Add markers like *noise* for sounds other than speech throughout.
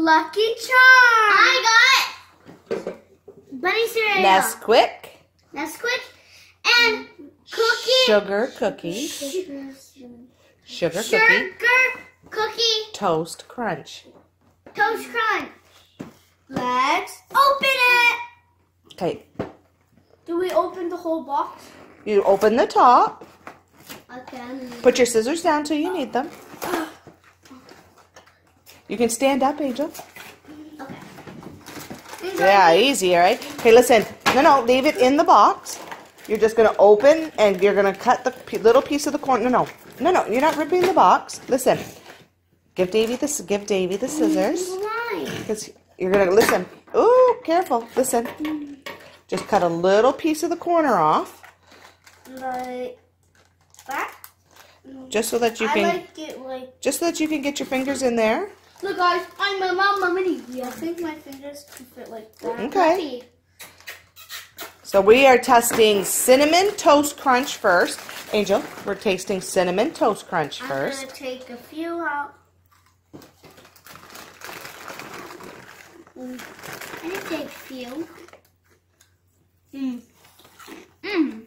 Lucky Charm. I got bunny cereal. Nesquik. Nesquik and cookie. Sugar cookie. Sugar, Sugar cookie. sugar cookie Toast crunch. toast crunch. Let's open it. Okay. Do we open the whole box? You open the top. Okay. Put your scissors down till you need them. *gasps* *gasps* *gasps* You can stand up, Angel. Okay. Yeah, easy, all right? Okay, listen. No, no, leave it in the box. You're just going to open and you're going to cut the p- little piece of the corn. No, no. No, no, you're not ripping the box. Listen. Give Davy the give Davy the scissors cuz you're going to listen. Ooh, careful. Listen. Just cut a little piece of the corner off Like that? just so that you I can like it like. just so that you can get your fingers in there. Look, guys, I'm a mama mini. Yeah, I think my fingers can fit like that. Okay. So we are testing cinnamon toast crunch first. Angel, we're tasting cinnamon toast crunch first. I'm gonna take a few out. I'm gonna take a few. Mm. Mmm.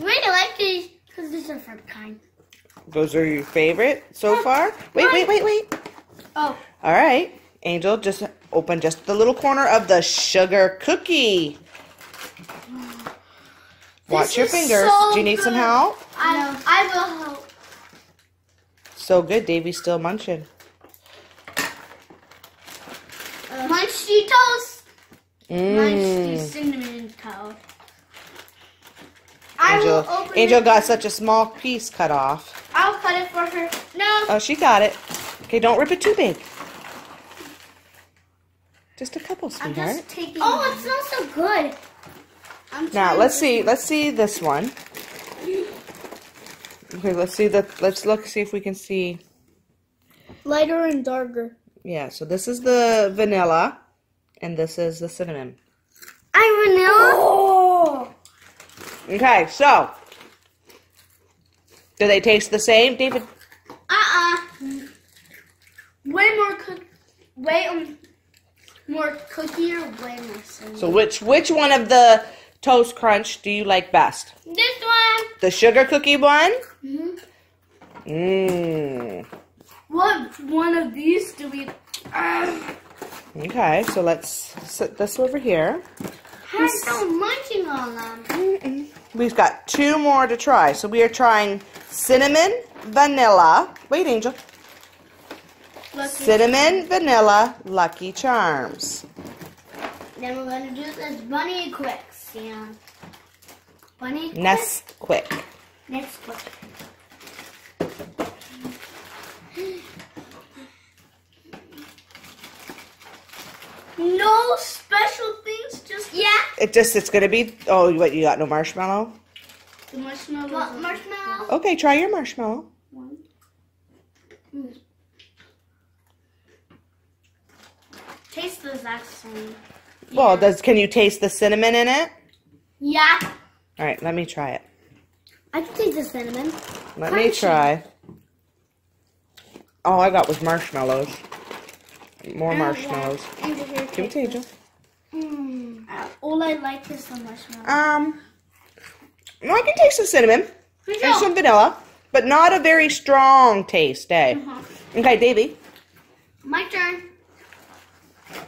I really like these because these are from kind. Those are your favorite so far? Wait, wait, wait, wait. Oh, All right. Angel, just open just the little corner of the sugar cookie. Watch This your fingers. so Do you need some help? I I will help. So good. Davy's still munching. Munchy toast. Munchy Mmm. cinnamon toast. I Angel, will open Angel got such a small piece cut off. I'll cut it for her. No. Oh, she got it. Okay, don't rip it too big. Just a couple, I'm sweetheart. just taking. Oh, it smells so good. I'm Now let's see. Let's see this one. Okay, let's see the. Let's look. See if we can see. Lighter and darker. Yeah. So this is the vanilla, and this is the cinnamon. I'm vanilla. Oh. Okay. So, do they taste the same, David? Uh-uh. Way more cook. Way um. More cookie or way more cinnamon. So which which one of the toast crunch do you like best? This one. The sugar cookie one. Mhm. Mmm. What one of these do we? Uh, Okay. So let's set this over here. I'm still munching on them. We've got two more to try. So we are trying cinnamon, vanilla. Wait, Angel. Let's Cinnamon, vanilla, Lucky Charms. Then we're gonna do this bunny quicks, yeah. Bunny quicks. Nesquik. Next quick. No special things, just Yeah. It just it's gonna be. Oh, what you got? No marshmallow. the marshmallows. What marshmallow? Okay, try your marshmallow. One. Tastes the exact same. Well, does can you taste the cinnamon in it? Yeah. All right, let me try it. I can taste the cinnamon. Let me try. All I got was marshmallows. More Oh, marshmallows. Angel here. Give it to Angel. Mm. Uh, all I like is the marshmallow. Um, no, I can taste the cinnamon and some vanilla, but not a very strong taste, eh? Uh-huh. Okay, Davy. My turn.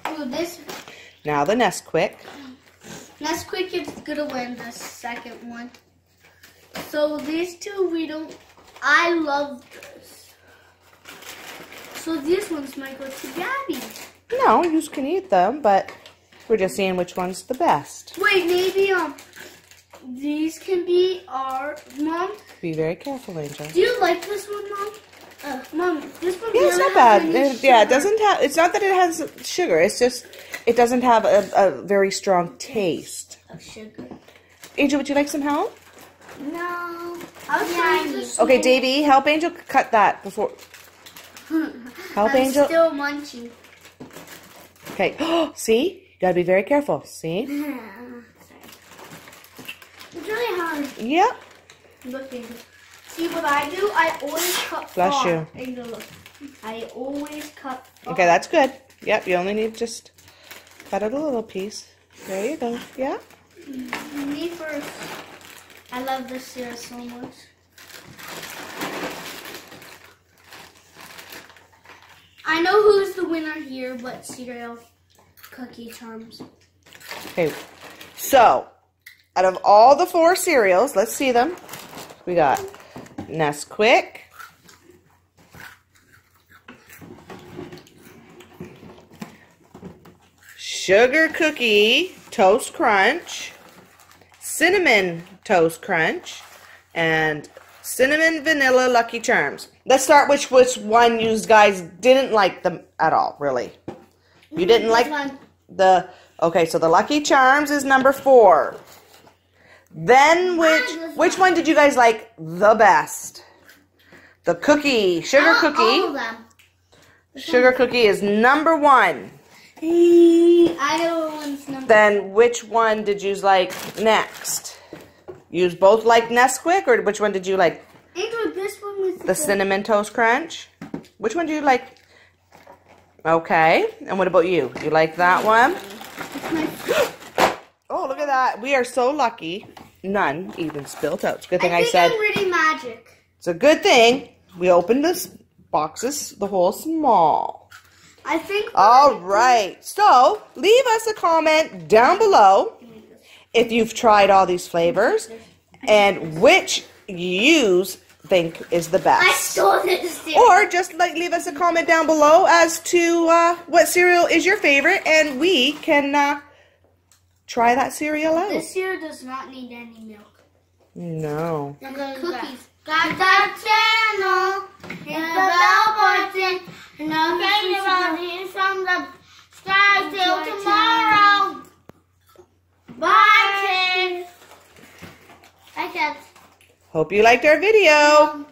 Oh, this Now the Nesquik. Nesquik is gonna win the second one. So these two we don't. I love this. So these ones might go to Gabby. No, you can eat them, but we're just seeing which one's the best. Wait, maybe um, these can be our mom. Be very careful, Angel. Do you like this one, mom? Uh, mom, this one. Yeah, it's doesn't not have bad. any It- yeah, it doesn't have. It's not that it has sugar. It's just it doesn't have a, a very strong taste. Of sugar. Angel, would you like some help? No. I'll Yeah, try Okay, Davy, help Angel cut that before. *laughs* Help I'm Angel. still munching. Okay. *gasps* See, you gotta be very careful. See? *laughs* Yeah. It's really hard. Yep. Look, Angel. See what I do? I always cut Bless far. you. Look. I always cut far. Okay, that's good. Yep, you only need just cut out a little piece. There you go. Yeah. Mm-hmm. Me first. I love this cereal so much. I know who's the winner here, but cereal cookie charms. Okay. So, out of all the four cereals, let's see them. We got Nesquik. Sugar Cookie Toast Crunch. Cinnamon Toast Crunch. And Cinnamon Vanilla Lucky Charms. Let's start with which one you guys didn't like them at all, really. You mm, didn't like the okay, so the Lucky Charms is number four. Then which which one did you guys like the best? The cookie, sugar cookie. All of them. Sugar cookie is number one. I know one's number. Then which one did you like next? You both like Nesquik, or which one did you like? Eh, Andrew, this one was The cinnamon toast crunch. Which one do you like? Okay, and what about you? You like that one? *gasps* Oh, look at that. We are so lucky. None even spilled out. It's a good thing I, I said I'm reading magic. it's a good thing we opened this boxes the whole small. I think. All right. So leave us a comment down below if you've tried all these flavors and which you think is the best. I stole this. cereal. Or just like leave us a comment down below as to uh, what cereal is your favorite, and we can uh, try that cereal out. This cereal does not need any milk. No. Cookies. Got that channel. Hit the bell button. And okay, everybody, from the sky till tomorrow. Bye, kids. Bye, kids. Hope you liked our video.